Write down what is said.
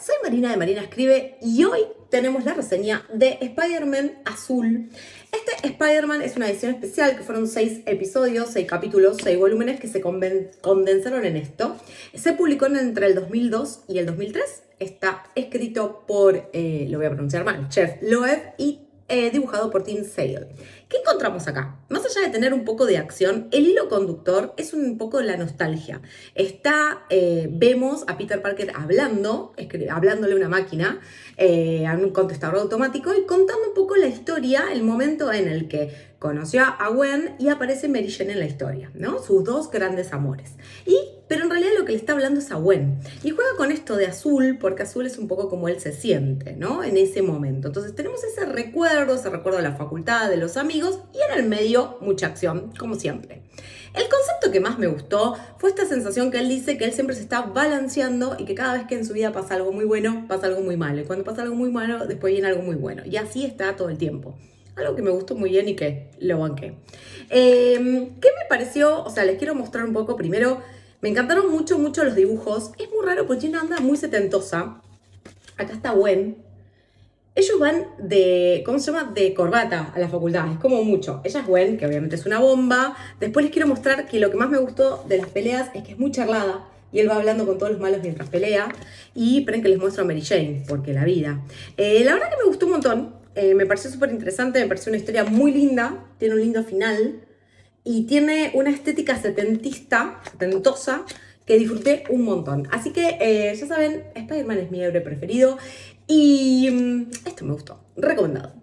soy Marina de Marina Escribe y hoy tenemos la reseña de Spider-Man Azul. Este Spider-Man es una edición especial que fueron seis episodios, seis capítulos, seis volúmenes que se condensaron en esto. Se publicó entre el 2002 y el 2003. Está escrito por, eh, lo voy a pronunciar mal, Chef Loeb y eh, dibujado por Tim Sale. ¿Qué encontramos acá? Más allá de tener un poco de acción, el hilo conductor es un poco la nostalgia. Está, eh, vemos a Peter Parker hablando, hablándole a una máquina, eh, a un contestador automático y contando un poco la historia, el momento en el que conoció a Gwen y aparece Mary Jane en la historia, ¿no? Sus dos grandes amores. Y, pero en realidad lo que le está hablando es a Gwen. Y juega con esto de azul, porque azul es un poco como él se siente, ¿no? En ese momento. Entonces tenemos ese recuerdo, ese recuerdo de la facultad, de los amigos, y en el medio mucha acción, como siempre. El concepto que más me gustó fue esta sensación que él dice que él siempre se está balanceando y que cada vez que en su vida pasa algo muy bueno, pasa algo muy malo. Y cuando pasa algo muy malo, después viene algo muy bueno. Y así está todo el tiempo. Algo que me gustó muy bien y que lo banqué. Em, ¿Qué me pareció? O sea, les quiero mostrar un poco primero. Me encantaron mucho, mucho los dibujos. Es muy raro porque tiene una onda muy setentosa. Acá está Gwen. Ellos van de, ¿cómo se llama? De corbata a la facultad. Es como mucho. Ella es Gwen, que obviamente es una bomba. Después les quiero mostrar que lo que más me gustó de las peleas es que es muy charlada. Y él va hablando con todos los malos mientras pelea. Y esperen que les muestro a Mary Jane, porque la vida. Eh, la verdad que me gustó un montón. Eh, me pareció súper interesante, me pareció una historia muy linda, tiene un lindo final y tiene una estética setentista, setentosa, que disfruté un montón. Así que eh, ya saben, Spider-Man es mi héroe preferido y mm, esto me gustó, recomendado.